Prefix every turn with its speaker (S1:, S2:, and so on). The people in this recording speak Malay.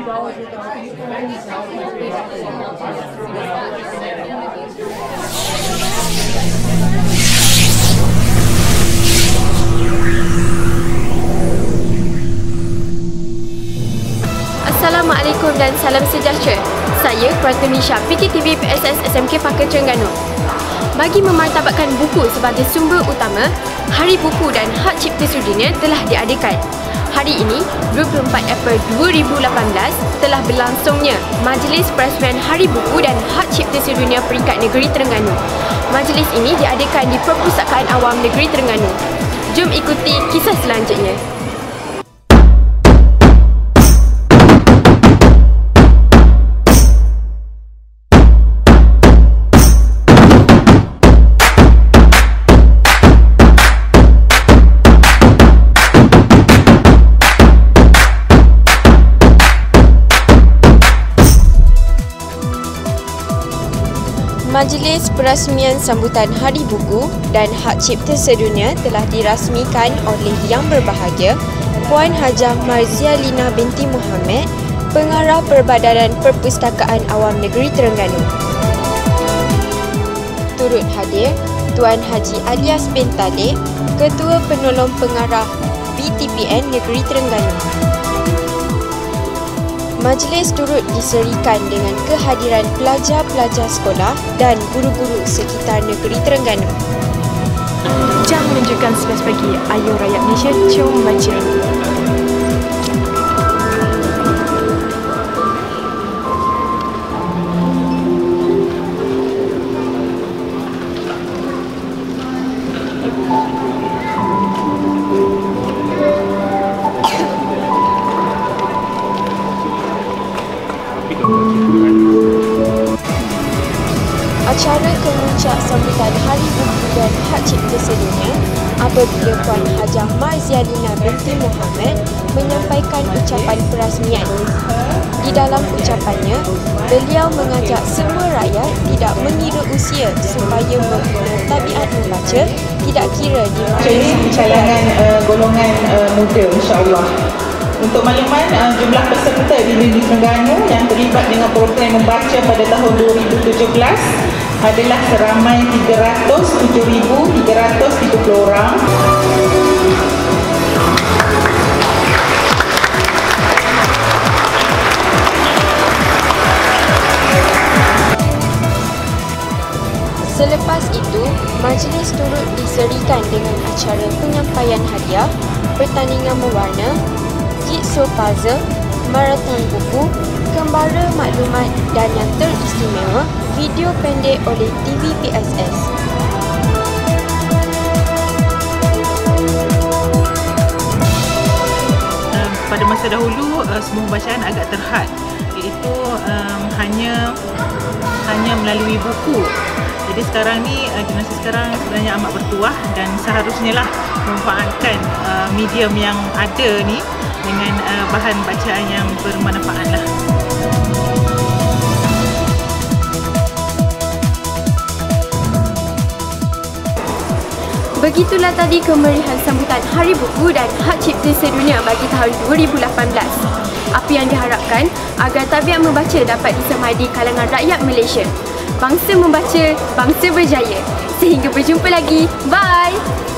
S1: Assalamualaikum dan salam sejahtera. Saya Puan Nisha, PKTV PSS SMK Pakar Terengganu. Bagi memartabatkan buku sebagai sumber utama, Hari Buku dan Hak Cipta Sedunia telah diadakan. Hari ini, 24 April 2018, telah berlangsungnya Majlis Perasmian Hari Buku dan Hak Cipta Sedunia Peringkat Negeri Terengganu. Majlis ini diadakan di Perpustakaan Awam Negeri Terengganu. Jom ikuti kisah selanjutnya. Majlis Perasmian Sambutan Hari Buku dan Hak Cipta Sedunia telah dirasmikan oleh Yang Berbahagia Puan Hajah Marzia Lina binti Muhammad, Pengarah Perbadanan Perpustakaan Awam Negeri Terengganu. Turut hadir Tuan Haji Alias bin Talib, Ketua Penolong Pengarah BTPN Negeri Terengganu. Majlis turut diserikan dengan kehadiran pelajar-pelajar sekolah dan guru-guru sekitar negeri Terengganu.
S2: Jam menunjukkan 11 pagi. Ayo rakyat Malaysia, jom baca.
S1: Acara kemuncak sambutan Hari Buku dan Hak Cipta Sedunia apabila Puan Hajah Marzialina binti Muhammad menyampaikan ucapan perasmian. Di dalam ucapannya, beliau mengajak semua rakyat tidak mengira usia supaya membina tabiat membaca tidak kira di mana
S3: Ini cadangan uh, golongan uh, muda insyaAllah. Untuk makluman, uh, jumlah peserta di Negeri Terengganu yang terlibat dengan program membaca pada tahun 2017 adalah seramai 307,330 orang.
S1: Selepas itu, majlis turut diserikan dengan acara penyampaian hadiah, pertandingan mewarna, jigsaw puzzle, maraton buku, kembara maklumat dan yang teristimewa, video pendek oleh TVPSS.
S3: Um, pada masa dahulu uh, semua bacaan agak terhad iaitu um, hanya hanya melalui buku. Jadi sekarang ni generasi sekarang sebenarnya amat bertuah dan seharusnya lah memanfaatkan uh, medium yang ada ni dengan uh, bahan bacaan yang bermanfaat lah.
S1: Begitulah tadi kemerihan sambutan Hari Buku dan Hak Cipta Sedunia bagi tahun 2018. Apa yang diharapkan agar tabiat membaca dapat disemai di kalangan rakyat Malaysia. Bangsa membaca, bangsa berjaya. Sehingga berjumpa lagi. Bye!